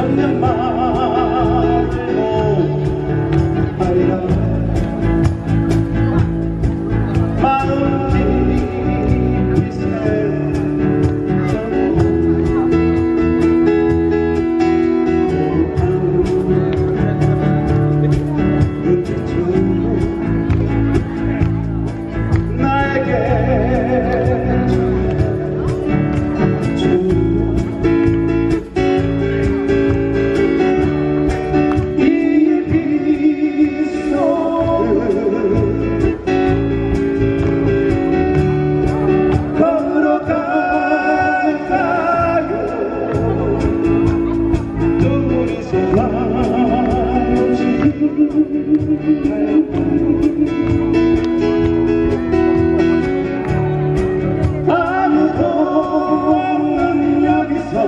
Son the amar.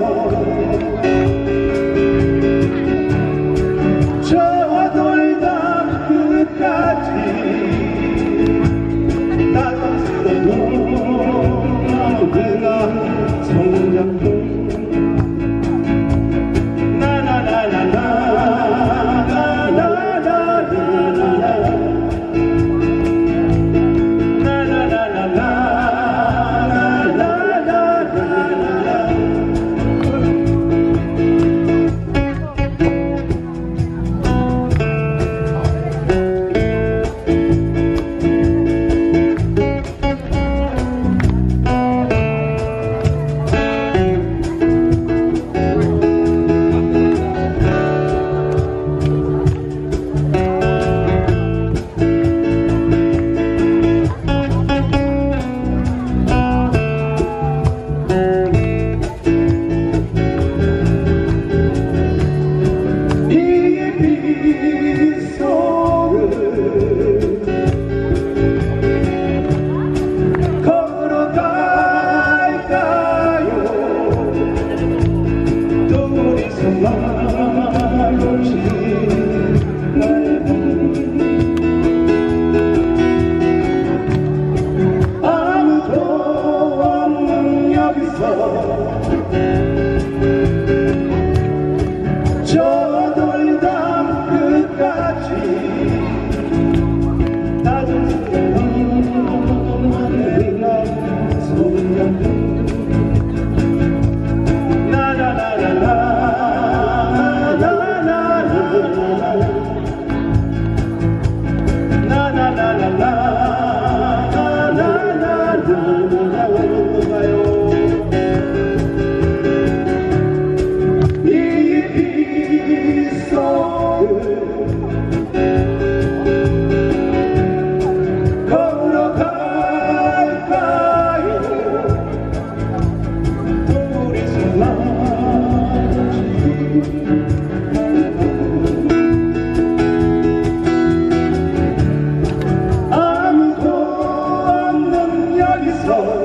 Lord. before. Christmas.